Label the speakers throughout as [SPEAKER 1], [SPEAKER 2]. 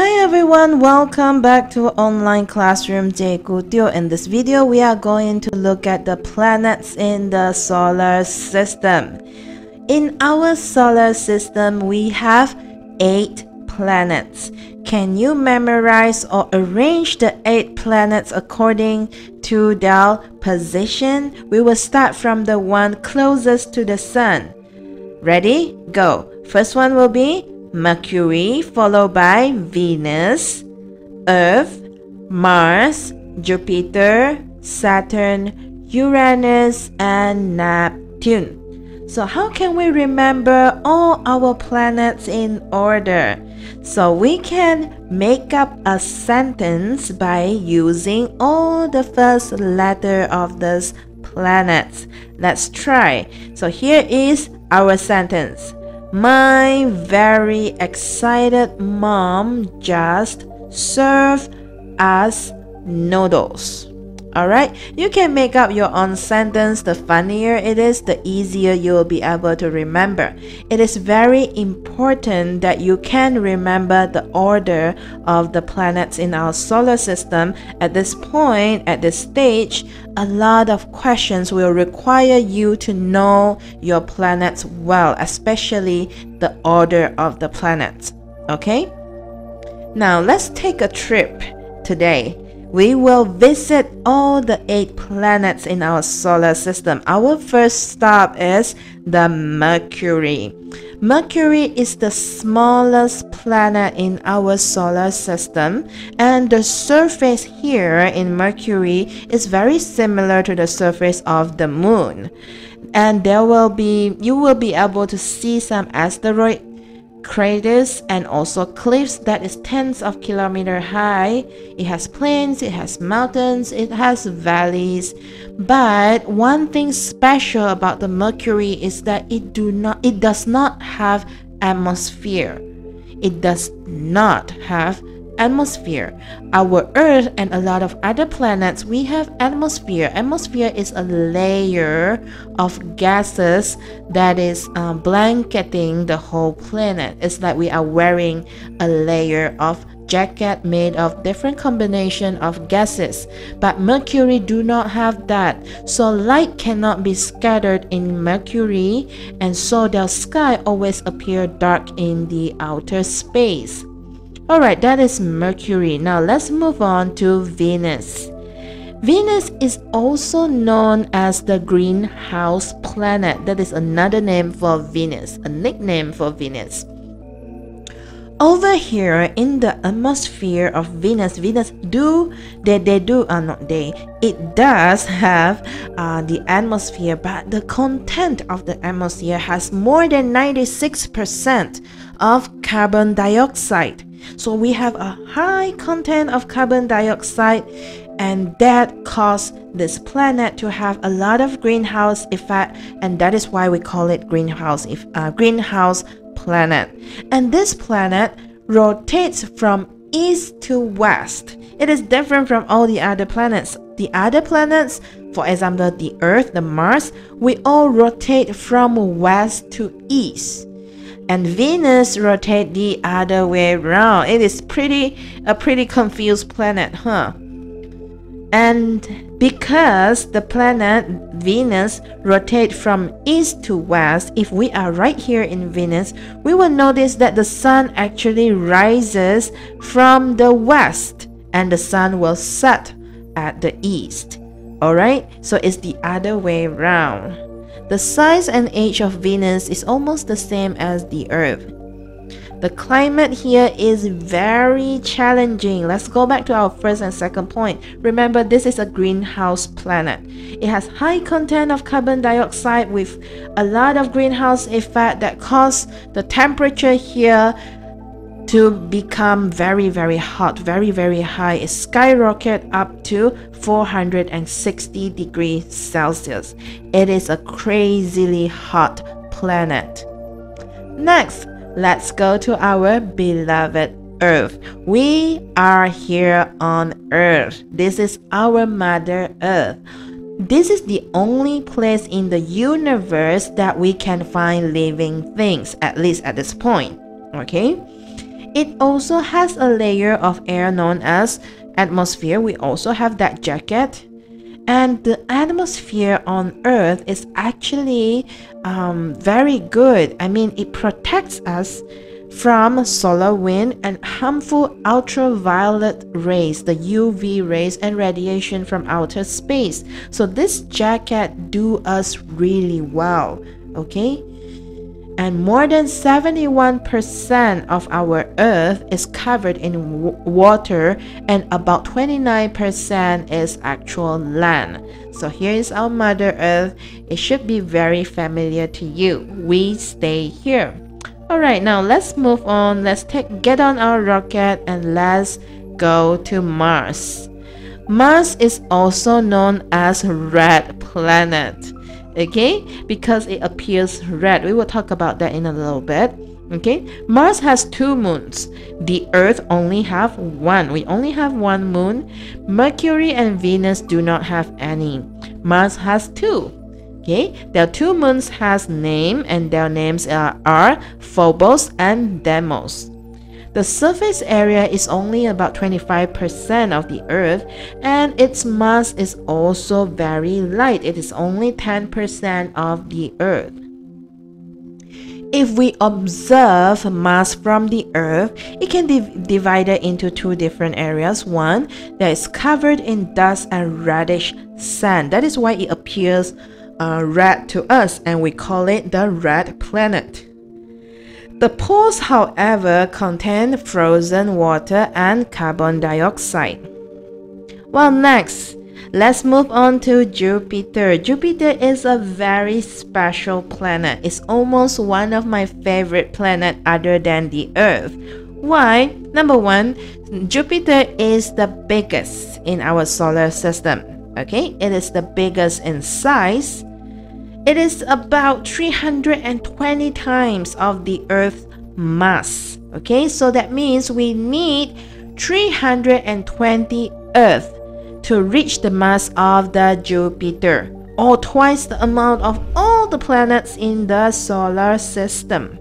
[SPEAKER 1] Hi everyone, welcome back to online classroom Teo. In this video, we are going to look at the planets in the solar system. In our solar system, we have eight planets. Can you memorize or arrange the eight planets according to their position? We will start from the one closest to the sun. Ready? Go. First one will be Mercury, followed by Venus, Earth, Mars, Jupiter, Saturn, Uranus, and Neptune. So, how can we remember all our planets in order? So, we can make up a sentence by using all the first letter of those planets. Let's try. So, here is our sentence. My very excited mom just served us noodles. Alright, you can make up your own sentence. The funnier it is, the easier you will be able to remember. It is very important that you can remember the order of the planets in our solar system. At this point, at this stage, a lot of questions will require you to know your planets well, especially the order of the planets. Okay? Now, let's take a trip today we will visit all the eight planets in our solar system. Our first stop is the Mercury. Mercury is the smallest planet in our solar system, and the surface here in Mercury is very similar to the surface of the moon. And there will be you will be able to see some asteroid craters and also cliffs that is tens of kilometer high. It has plains, it has mountains, it has valleys. But one thing special about the Mercury is that it do not it does not have atmosphere. It does not have atmosphere. Our Earth and a lot of other planets, we have atmosphere. Atmosphere is a layer of gases that is um, blanketing the whole planet. It's like we are wearing a layer of jacket made of different combination of gases but mercury do not have that so light cannot be scattered in mercury and so the sky always appear dark in the outer space Alright, that is Mercury. Now let's move on to Venus. Venus is also known as the greenhouse planet. That is another name for Venus, a nickname for Venus. Over here in the atmosphere of Venus, Venus do they they do are uh, not they it does have uh, the atmosphere, but the content of the atmosphere has more than 96% of carbon dioxide. So we have a high content of carbon dioxide and that caused this planet to have a lot of greenhouse effect and that is why we call it greenhouse if uh, greenhouse planet. And this planet rotates from east to west. It is different from all the other planets. The other planets, for example, the Earth, the Mars, we all rotate from west to east and Venus rotate the other way around. It is pretty a pretty confused planet, huh? And because the planet Venus rotate from east to west, if we are right here in Venus, we will notice that the sun actually rises from the west and the sun will set at the east. Alright, so it's the other way around. The size and age of Venus is almost the same as the Earth. The climate here is very challenging. Let's go back to our first and second point. Remember, this is a greenhouse planet. It has high content of carbon dioxide with a lot of greenhouse effect that cause the temperature here to become very very hot very very high it skyrocket up to 460 degrees celsius it is a crazily hot planet next let's go to our beloved earth we are here on earth this is our mother earth this is the only place in the universe that we can find living things at least at this point okay it also has a layer of air known as atmosphere. We also have that jacket. And the atmosphere on Earth is actually um, very good. I mean, it protects us from solar wind and harmful ultraviolet rays, the UV rays and radiation from outer space. So this jacket do us really well, okay? And more than 71% of our earth is covered in water and about 29% is actual land. So here is our mother earth. It should be very familiar to you. We stay here. All right now let's move on. Let's take get on our rocket and let's go to mars. Mars is also known as red planet okay? Because it appears red. We will talk about that in a little bit. Okay? Mars has two moons. The earth only have one. We only have one moon. Mercury and venus do not have any. Mars has two. Okay? Their two moons has name and their names are, are phobos and deimos the surface area is only about 25% of the Earth, and its mass is also very light. It is only 10% of the Earth. If we observe Mars from the Earth, it can be divided into two different areas. One that is covered in dust and reddish sand. That is why it appears uh, red to us, and we call it the red planet. The poles, however, contain frozen water and carbon dioxide. Well, next, let's move on to Jupiter. Jupiter is a very special planet. It's almost one of my favorite planets other than the Earth. Why? Number one, Jupiter is the biggest in our solar system. Okay, it is the biggest in size it is about 320 times of the Earth's mass. Okay, so that means we need 320 Earth to reach the mass of the Jupiter, or twice the amount of all the planets in the solar system.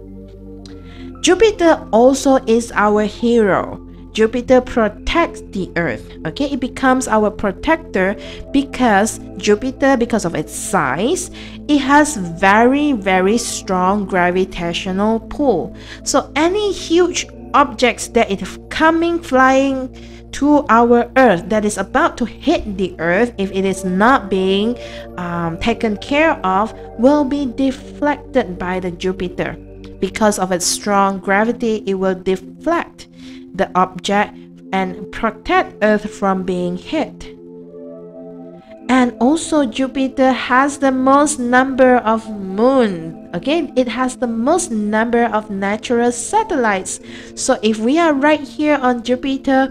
[SPEAKER 1] Jupiter also is our hero. Jupiter protects the Earth. Okay, it becomes our protector because Jupiter, because of its size, it has very, very strong gravitational pull. So any huge objects that is coming flying to our earth that is about to hit the earth if it is not being um, taken care of will be deflected by the jupiter because of its strong gravity it will deflect the object and protect Earth from being hit. And also Jupiter has the most number of moon. Again, it has the most number of natural satellites. So if we are right here on Jupiter,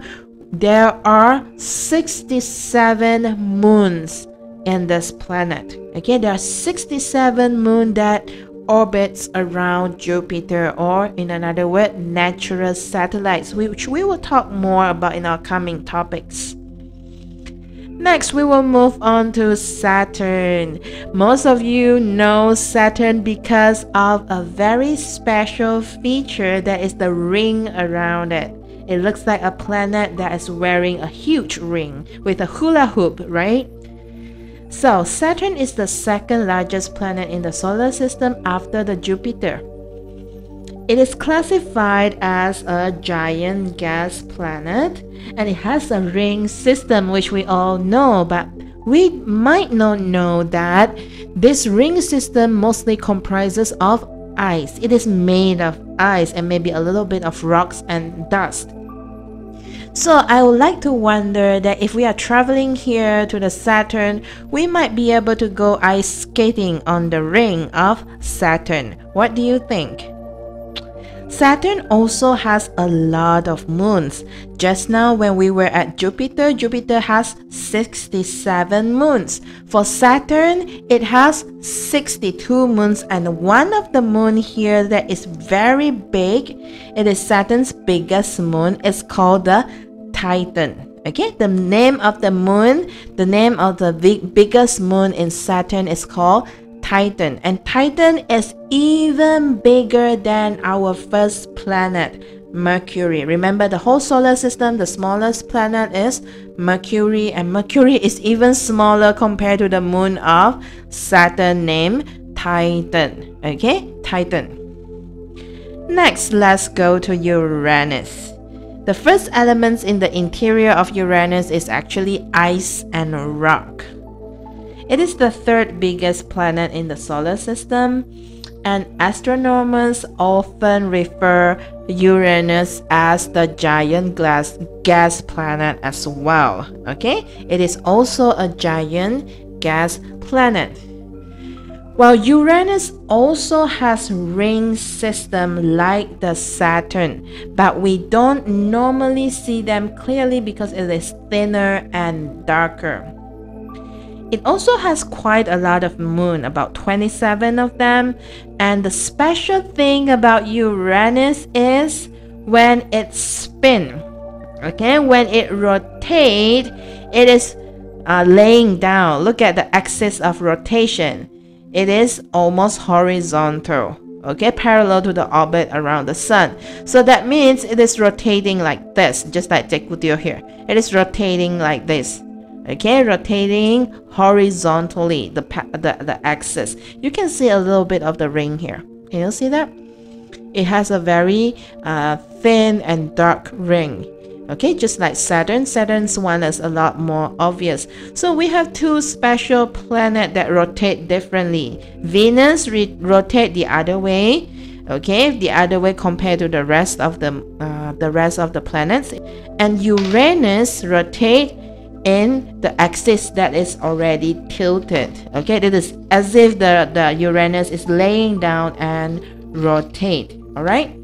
[SPEAKER 1] there are 67 moons in this planet. Again, there are 67 moons that orbits around Jupiter or in another word natural satellites which we will talk more about in our coming topics. Next, we will move on to Saturn. Most of you know Saturn because of a very special feature that is the ring around it. It looks like a planet that is wearing a huge ring with a hula hoop, right? So, Saturn is the second largest planet in the solar system after the Jupiter. It is classified as a giant gas planet and it has a ring system, which we all know, but we might not know that this ring system mostly comprises of ice. It is made of ice and maybe a little bit of rocks and dust. So I would like to wonder that if we are traveling here to the Saturn, we might be able to go ice skating on the ring of Saturn. What do you think? Saturn also has a lot of moons. Just now when we were at Jupiter, Jupiter has 67 moons. For Saturn, it has 62 moons and one of the moon here that is very big, it is Saturn's biggest moon, is called the Titan. Okay, the name of the moon, the name of the big, biggest moon in Saturn is called Titan. And Titan is even bigger than our first planet, Mercury. Remember the whole solar system, the smallest planet is Mercury and Mercury is even smaller compared to the moon of Saturn named Titan. Okay, Titan. Next, let's go to Uranus. The first elements in the interior of Uranus is actually ice and rock. It is the third biggest planet in the solar system, and astronomers often refer Uranus as the giant glass gas planet as well. Okay, it is also a giant gas planet. While Uranus also has ring system like the Saturn, but we don't normally see them clearly because it is thinner and darker. It also has quite a lot of moon, about 27 of them, and the special thing about Uranus is when it spin. Okay, when it rotate, it is uh, laying down. Look at the axis of rotation. It is almost horizontal okay? Parallel to the orbit around the sun. So that means it is rotating like this just like Cikgu Teo here. It is rotating like this okay rotating horizontally the, the the axis. You can see a little bit of the ring here. Can you see that? It has a very uh, thin and dark ring. Okay just like Saturn. Saturn's one is a lot more obvious. So we have two special planets that rotate differently. Venus rotate the other way okay the other way compared to the rest of the uh, the rest of the planets. And Uranus rotate in the axis that is already tilted okay it is as if the the Uranus is laying down and rotate all right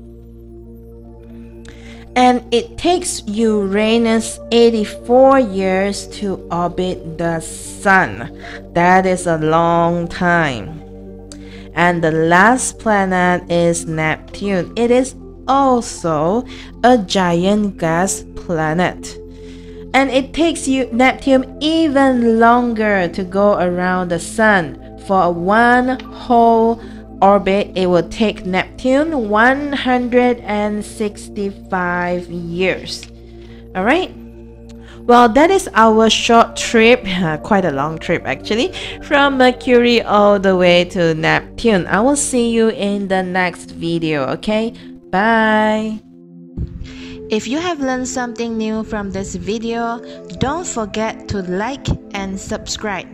[SPEAKER 1] and it takes Uranus 84 years to orbit the Sun. That is a long time. And the last planet is Neptune. It is also a giant gas planet. And it takes you Neptune even longer to go around the Sun for one whole orbit, it will take Neptune 165 years. All right. Well, that is our short trip, quite a long trip actually, from Mercury all the way to Neptune. I will see you in the next video, okay? Bye! If you have learned something new from this video, don't forget to like and subscribe.